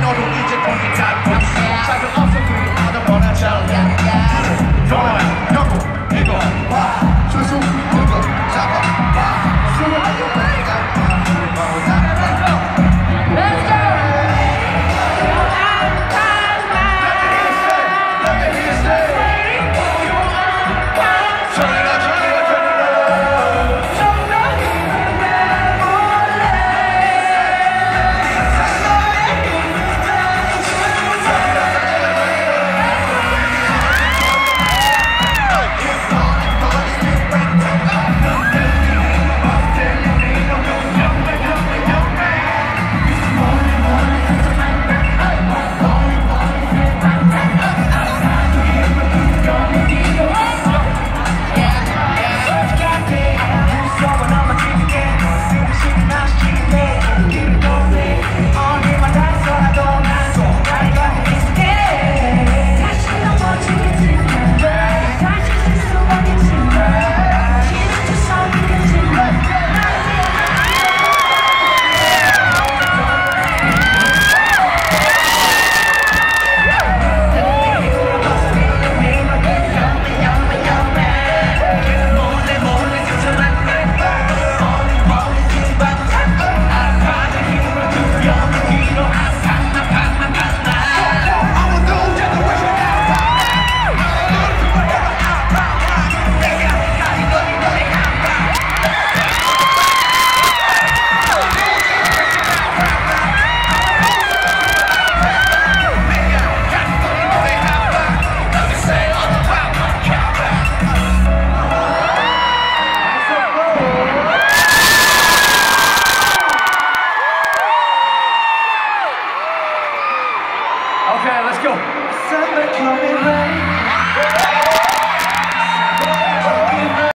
Northern Legion from the top. Let's go.